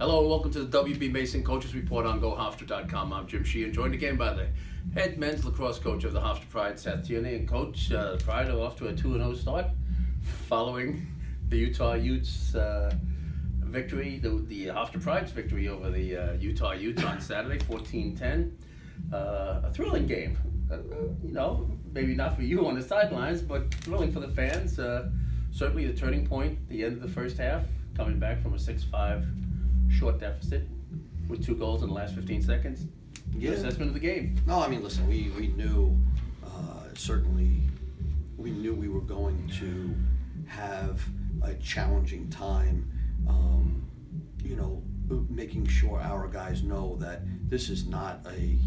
Hello and welcome to the WB Mason Coaches Report on GoHofstra.com. I'm Jim Sheehan, joined again by the head men's lacrosse coach of the Hofstra Pride, Seth Tierney. And coach, uh, Pride are off to a 2-0 start following the Utah Utes uh, victory, the, the Hofstra Pride's victory over the uh, Utah Utes on Saturday, 14-10. Uh, a thrilling game. Uh, you know, maybe not for you on the sidelines, but thrilling for the fans. Uh, certainly the turning point, the end of the first half, coming back from a 6-5 short deficit with two goals in the last 15 seconds. Yeah. Your assessment of the game. No, I mean, listen, we, we knew, uh, certainly, we knew we were going to have a challenging time, um, you know, making sure our guys know that this is not a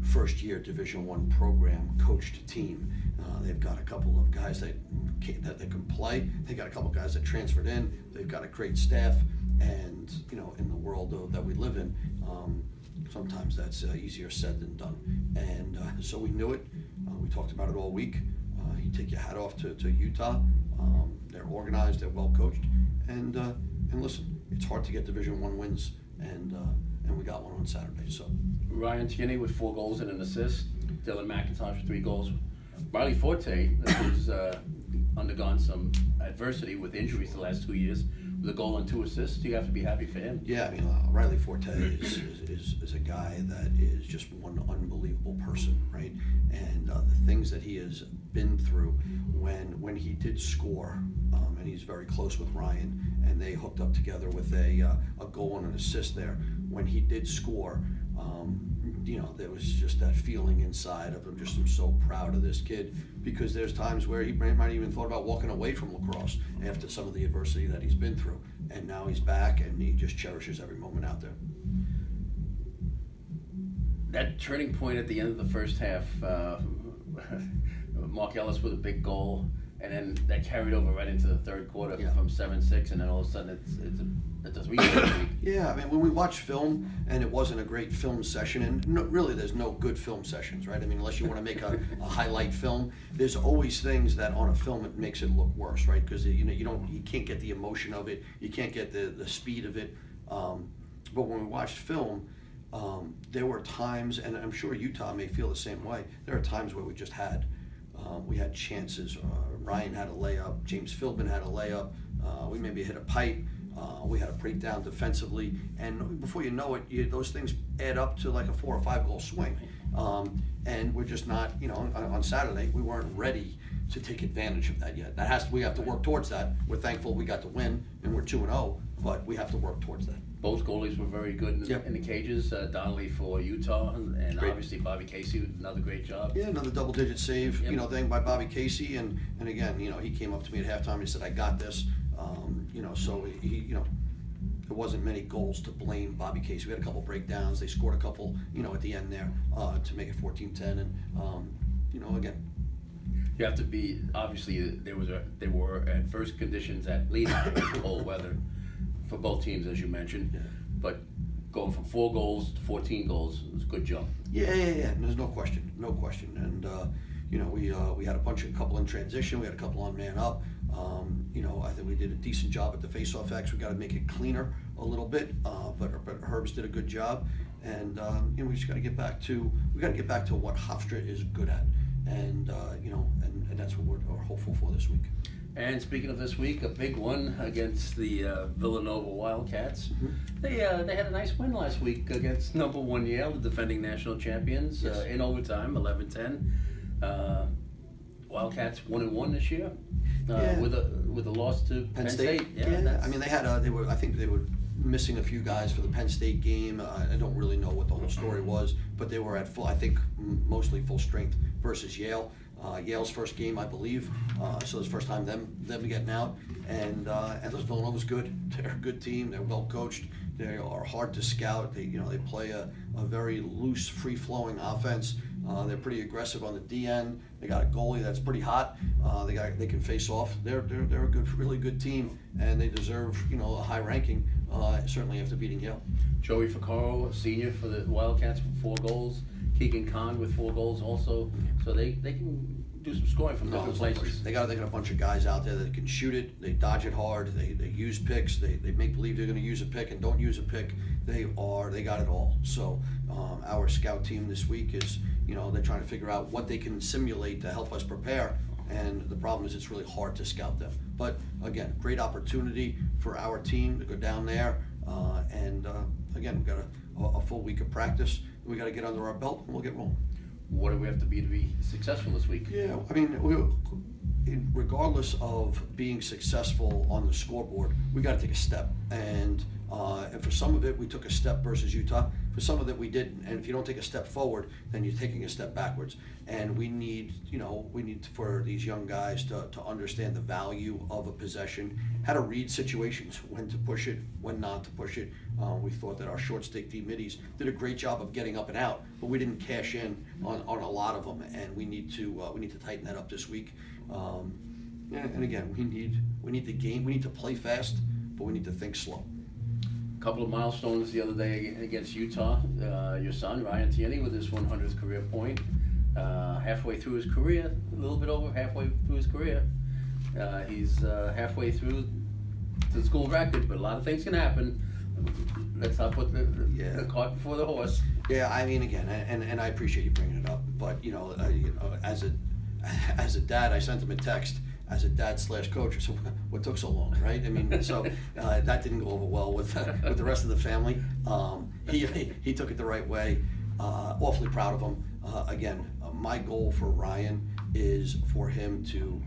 first year Division One program coached team. Uh, they've got a couple of guys that can, that they can play. They got a couple of guys that transferred in. They've got a great staff, and you know, in the world uh, that we live in, um, sometimes that's uh, easier said than done. And uh, so we knew it. Uh, we talked about it all week. Uh, you take your hat off to, to Utah. Um, they're organized. They're well coached. And uh, and listen, it's hard to get Division One wins, and and we got one on Saturday. So. Ryan Tierney with four goals and an assist. Dylan McIntosh with three goals. Riley Forte, who's uh, undergone some adversity with injuries the last two years, with a goal and two assists. You have to be happy for him. Yeah, I mean, uh, Riley Forte is, is, is, is, a guy that is just one unbelievable person, right? And uh, the things that he has been through when when he did score, um, and he's very close with Ryan, and they hooked up together with a, uh, a goal and an assist there. When he did score, um, you know, there was just that feeling inside of him. Just I'm so proud of this kid because there's times where he might even thought about walking away from lacrosse after some of the adversity that he's been through, and now he's back and he just cherishes every moment out there. That turning point at the end of the first half, uh, Mark Ellis with a big goal and then that carried over right into the third quarter yeah. from seven six, and then all of a sudden it's it's a, it's a three. yeah, I mean when we watch film and it wasn't a great film session, and no, really there's no good film sessions, right? I mean unless you want to make a, a, highlight film, there's always things that on a film it makes it look worse, right? Because you know you don't you can't get the emotion of it, you can't get the the speed of it. Um, but when we watched film. Um, there were times, and I'm sure Utah may feel the same way. There are times where we just had um, we had chances. Uh, Ryan had a layup. James Philbin had a layup. Uh, we maybe hit a pipe. Uh, we had a breakdown defensively, and before you know it, you, those things add up to like a four or five goal swing. Um, and we're just not, you know, on, on, Saturday we weren't ready to take advantage of that yet. That has to, we have to work towards that. We're thankful we got to win, and we're two and zero, oh, but we have to work towards that both goalies were very good in, in the cages. Uh, Donnelly for Utah, and, and obviously Bobby Casey, another great job. Yeah, another double-digit save, yep. you know, thing by Bobby Casey, and and again, you know, he came up to me at halftime and he said, "I got this," um, you know, so he, you know. There wasn't many goals to blame Bobby Casey. We had a couple breakdowns. They scored a couple, you know, at the end there uh, to make it 14-10. And um, you know, again, you have to be obviously there was a there were adverse conditions at least cold weather for both teams, as you mentioned. Yeah. But going from four goals to 14 goals was a good jump. Yeah, yeah, yeah. There's no question, no question. And uh, you know, we uh, we had a bunch of couple in transition. We had a couple on man up. Um, you know, I think we did a decent job at the face-off X. We got to make it cleaner a little bit, uh, but but Herbs did a good job, and um, you know we just got to get back to we got to get back to what Hofstra is good at, and uh, you know, and, and that's what we're, we're hopeful for this week. And speaking of this week, a big one against the uh, Villanova Wildcats. Mm-hmm. They uh, they had a nice win last week against number one Yale, the defending national champions, yes. uh, in overtime, 11-10. Uh, Wildcats one and one this year, uh, yeah. with a with a loss to Penn, Penn State. State. Yeah, yeah. I mean they had a, they were I think they were missing a few guys for the Penn State game. I don't really know what the whole story was, but they were at full I think mostly full strength versus Yale. Uh, Yale's first game, I believe. Uh, so it's first time them them getting out. And uh, and Villanova's good. They're a good team. They're well coached. They are hard to scout. They you know they play a, a very loose, free flowing offense. Uh, they're pretty aggressive on the D end. They got a goalie that's pretty hot. Uh, they got they can face off. They're, they're they're a good, really good team, and they deserve you know a high ranking. Uh, certainly after beating Yale. Joey Ficaro, senior for the Wildcats, four goals. Keegan Khan with four goals also. So they, they can do some scoring from different places. They got they got a bunch of guys out there that can shoot it. They dodge it hard. They, they use picks. They, they make believe they're going to use a pick and don't use a pick. They are they got it all. So um, our scout team this week is you know they're trying to figure out what they can simulate to help us prepare. And the problem is it's really hard to scout them. But again, great opportunity for our team to go down there. Uh, and uh, again, we've got a, a full week of practice. We got to get under our belt and we'll get rolling. What do we have to be to be successful this week? Yeah, I mean, we, in, regardless of being successful on the scoreboard, we got to take a step. And, uh, and for some of it, we took a step versus Utah. For some of it, we didn't. And if you don't take a step forward, then you're taking a step backwards. And we need, you know, we need for these young guys to, to understand the value of a possession, how to read situations, when to push it, when not to push it. Uh, we thought that our short stick D middies did a great job of getting up and out, but we didn't cash in on, on a lot of them, and we need to uh, we need to tighten that up this week. Um, and again, we need we need the game. We need to play fast, but we need to think slow. Couple of milestones the other day against Utah. Uh, your son Ryan Tierney with his 100th career point, uh, halfway through his career, a little bit over halfway through his career. Uh, he's uh, halfway through the school record, but a lot of things can happen. Let's not put the, the, Yeah. the cart before the horse. Yeah, I mean, again, and, and I appreciate you bringing it up, but you know, uh, you know, as a as a dad, I sent him a text. As a dad slash coach, said, "What took so long?" Right? I mean, so uh, that didn't go over well with with the rest of the family. Um, he, he he took it the right way. Uh, awfully proud of him. Uh, again, uh, my goal for Ryan is for him to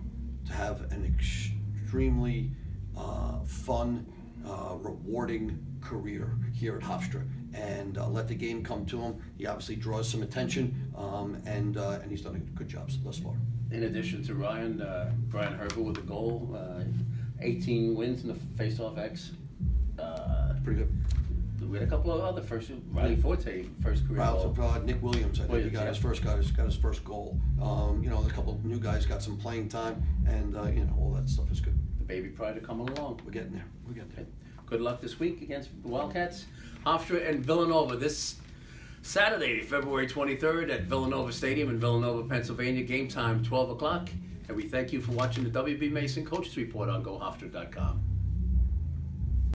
to have an extremely uh, fun, uh, rewarding career here at Hofstra and uh, let the game come to him. He obviously draws some attention, um, and uh, and he's done a good job thus far. In addition to Ryan, uh, Brian Herbert with a goal, uh, 18 wins in the face-off X. Uh, Pretty good. we had a couple of other first. Riley Forte, first career Ralph, goal. uh, Nick Williams, I think he got yeah. his first got his got his first goal. Um, you know, a couple of new guys got some playing time, and uh, you know all that stuff is good. The baby pride are coming along. We're getting there. We're getting there. Good luck this week against the Wildcats, Hofstra and Villanova this Saturday, February 23rd at Villanova Stadium in Villanova, Pennsylvania. Game time 12 o'clock. And we thank you for watching the WB Mason Coaches Report on GoHofstra.com.